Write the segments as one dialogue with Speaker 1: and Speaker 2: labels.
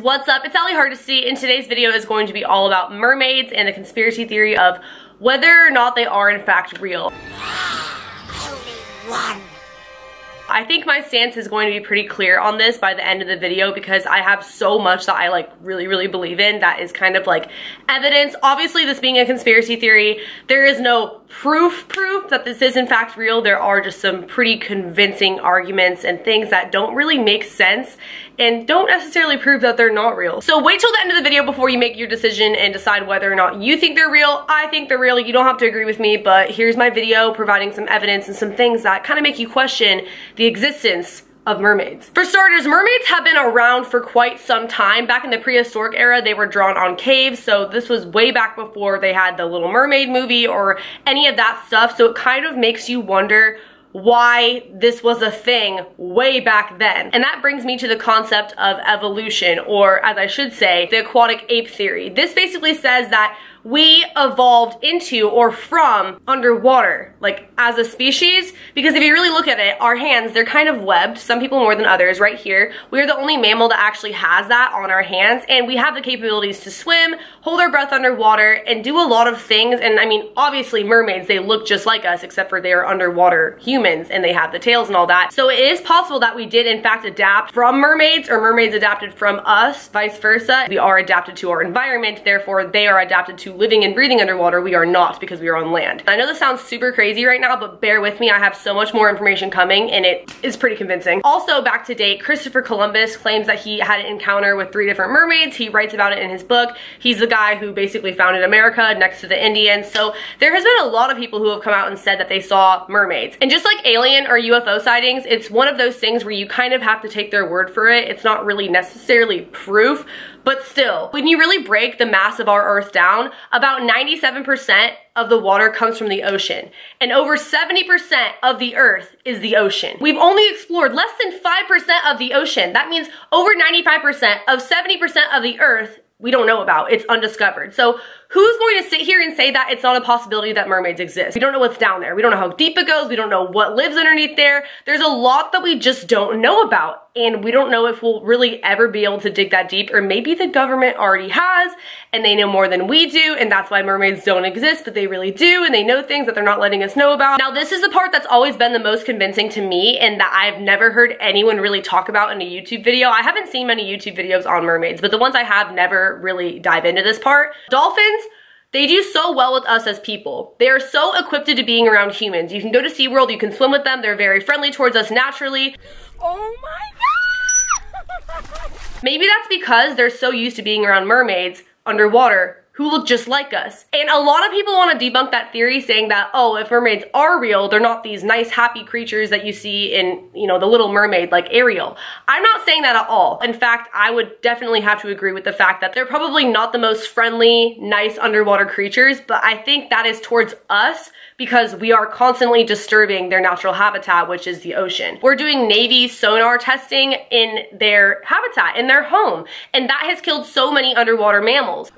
Speaker 1: what's up? It's Allie Hardesty and today's video is going to be all about mermaids and the conspiracy theory of whether or not they are in fact real. Only one. I think my stance is going to be pretty clear on this by the end of the video because I have so much that I like really, really believe in that is kind of like evidence. Obviously, this being a conspiracy theory, there is no proof proof that this is in fact real. There are just some pretty convincing arguments and things that don't really make sense and don't necessarily prove that they're not real. So wait till the end of the video before you make your decision and decide whether or not you think they're real. I think they're real. You don't have to agree with me, but here's my video providing some evidence and some things that kind of make you question the existence of mermaids. For starters, mermaids have been around for quite some time. Back in the prehistoric era, they were drawn on caves, so this was way back before they had the Little Mermaid movie or any of that stuff, so it kind of makes you wonder why this was a thing way back then. And that brings me to the concept of evolution, or as I should say, the aquatic ape theory. This basically says that we evolved into or from underwater, like as a species. Because if you really look at it, our hands, they're kind of webbed, some people more than others right here. We're the only mammal that actually has that on our hands and we have the capabilities to swim, hold our breath underwater, and do a lot of things. And I mean, obviously mermaids, they look just like us except for they are underwater humans and they have the tails and all that. So it is possible that we did in fact adapt from mermaids or mermaids adapted from us, vice versa. We are adapted to our environment, therefore they are adapted to living and breathing underwater, we are not because we are on land. I know this sounds super crazy right now, but bear with me. I have so much more information coming and it is pretty convincing. Also back to date, Christopher Columbus claims that he had an encounter with three different mermaids. He writes about it in his book. He's the guy who basically founded America next to the Indians. So there has been a lot of people who have come out and said that they saw mermaids. And just like alien or UFO sightings, it's one of those things where you kind of have to take their word for it. It's not really necessarily proof, but still, when you really break the mass of our earth down, about 97% of the water comes from the ocean. And over 70% of the earth is the ocean. We've only explored less than 5% of the ocean. That means over 95% of 70% of the earth we don't know about. It's undiscovered. So who's going to sit here and say that it's not a possibility that mermaids exist? We don't know what's down there. We don't know how deep it goes. We don't know what lives underneath there. There's a lot that we just don't know about and we don't know if we'll really ever be able to dig that deep or maybe the government already has and they know more than we do and that's why mermaids don't exist but they really do and they know things that they're not letting us know about. Now this is the part that's always been the most convincing to me and that I've never heard anyone really talk about in a YouTube video. I haven't seen many YouTube videos on mermaids but the ones I have never really dive into this part. Dolphins they do so well with us as people. They are so equipped to being around humans. You can go to SeaWorld, you can swim with them, they're very friendly towards us naturally. Oh my god! Maybe that's because they're so used to being around mermaids underwater who look just like us. And a lot of people want to debunk that theory saying that, oh, if mermaids are real, they're not these nice, happy creatures that you see in, you know, The Little Mermaid like Ariel. I'm not saying that at all. In fact, I would definitely have to agree with the fact that they're probably not the most friendly, nice underwater creatures, but I think that is towards us because we are constantly disturbing their natural habitat, which is the ocean. We're doing Navy sonar testing in their habitat, in their home, and that has killed so many underwater mammals.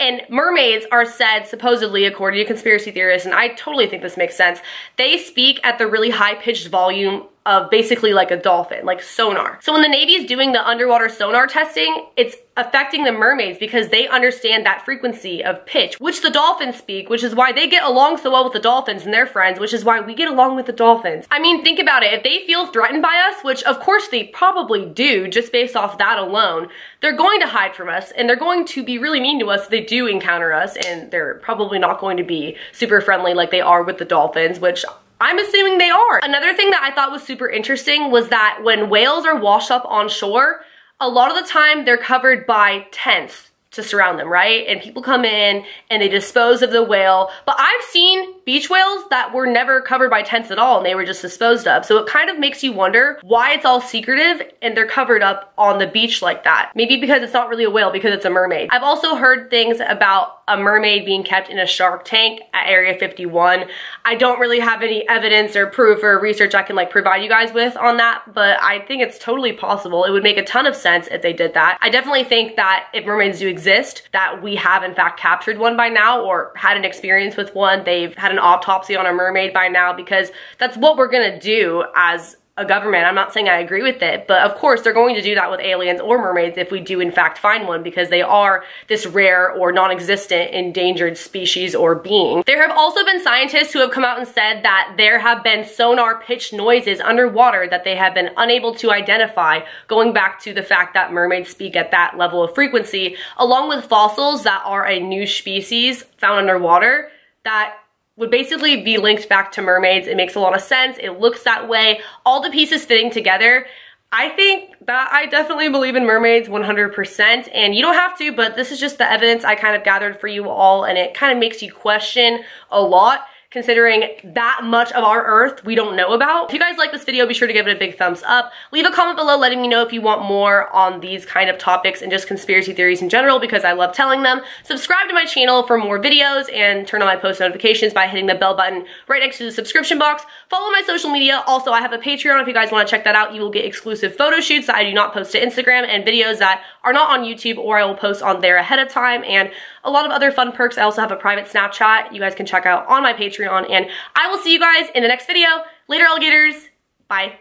Speaker 1: And mermaids are said, supposedly, according to conspiracy theorists, and I totally think this makes sense, they speak at the really high-pitched volume of basically like a dolphin, like sonar. So when the Navy is doing the underwater sonar testing, it's affecting the mermaids because they understand that frequency of pitch, which the dolphins speak, which is why they get along so well with the dolphins and their friends, which is why we get along with the dolphins. I mean, think about it. If they feel threatened by us, which of course they probably do just based off that alone, they're going to hide from us and they're going to be really mean to us if they do encounter us and they're probably not going to be super friendly like they are with the dolphins, which I'm assuming they are. Another thing that I thought was super interesting was that when whales are washed up on shore, a lot of the time they're covered by tents to surround them, right? And people come in and they dispose of the whale. But I've seen beach whales that were never covered by tents at all and they were just disposed of. So it kind of makes you wonder why it's all secretive and they're covered up on the beach like that. Maybe because it's not really a whale, because it's a mermaid. I've also heard things about a mermaid being kept in a shark tank at Area 51. I don't really have any evidence or proof or research I can like provide you guys with on that, but I think it's totally possible. It would make a ton of sense if they did that. I definitely think that if mermaids do exist, exist, that we have in fact captured one by now or had an experience with one. They've had an autopsy on a mermaid by now because that's what we're gonna do as a government. I'm not saying I agree with it, but of course they're going to do that with aliens or mermaids if we do in fact find one because they are this rare or non-existent endangered species or being. There have also been scientists who have come out and said that there have been sonar pitch noises underwater that they have been unable to identify, going back to the fact that mermaids speak at that level of frequency, along with fossils that are a new species found underwater that would basically be linked back to mermaids. It makes a lot of sense. It looks that way. All the pieces fitting together. I think that I definitely believe in mermaids 100% and you don't have to, but this is just the evidence I kind of gathered for you all and it kind of makes you question a lot considering that much of our earth we don't know about. If you guys like this video, be sure to give it a big thumbs up. Leave a comment below letting me know if you want more on these kind of topics and just conspiracy theories in general because I love telling them. Subscribe to my channel for more videos and turn on my post notifications by hitting the bell button right next to the subscription box. Follow my social media. Also, I have a Patreon. If you guys want to check that out, you will get exclusive photo shoots that I do not post to Instagram and videos that are not on YouTube or I will post on there ahead of time and a lot of other fun perks. I also have a private Snapchat you guys can check out on my Patreon. And I will see you guys in the next video. Later, alligators. Bye.